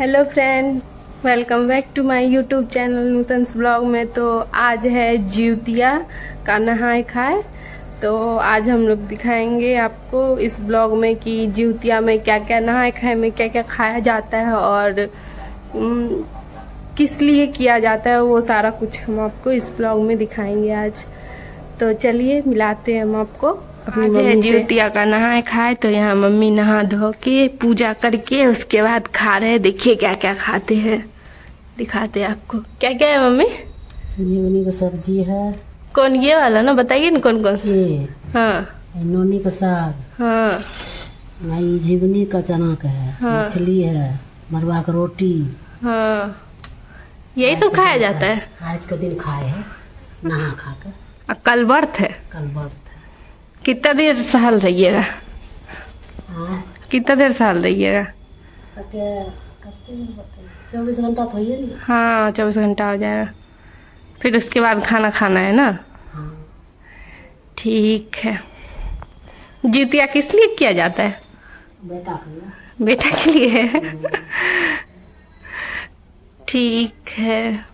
Hello friend welcome back to my YouTube channel Nutan's blog में तो आज है ज्यूतिया का नहाए खाए तो आज हम लोग दिखाएँगे आपको इस ब्लॉग में कि ज्यूतिया में क्या क्या नहाए खाए में क्या क्या खाया जाता है और किस लिए किया जाता है, वो सारा कुछ हम आपको इस ब्लॉग में दिखाएँगे आज। तो चलिए मिलाते हैं हम आपको अपनी मम्मी का नहाए खाए तो यहाँ मम्मी नहा धो के पूजा करके उसके बाद खा रहे हैं। देखिए क्या क्या खाते हैं। दिखाते हैं आपको। क्या क्या है मम्मी? झिंगुनी का सब्ज़ी है। कौन ये वाला ना बताइए ना कौन कौन ये। हाँ। नोनी का साग। हाँ। ना ये झिंगुनी का चना का है। हाँ। मछली है मरवा का रोटी। हाँ। यही सब खाया जाता है। आज का दिन खाए है नहा खा कर कल व्रत है। कल व्रत है। कितना देर सहल रहिएगा? हाँ, कितना देर सहल रहिएगा? हैं। चौबीस घंटा तो ही हाँ चौबीस घंटा हो जाएगा। फिर उसके बाद खाना खाना है ना? हाँ। ठीक है। जितिया किस लिए किया जाता है? बेटा का बेटा के लिए? ठीक है।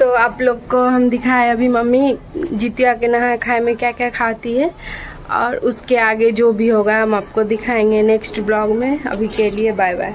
तो आप लोग को हम दिखाए अभी मम्मी जितिया के नहा खाए में क्या क्या खाती है और उसके आगे जो भी होगा हम आपको दिखाएँगे नेक्स्ट ब्लॉग में। अभी के लिए बाय बाय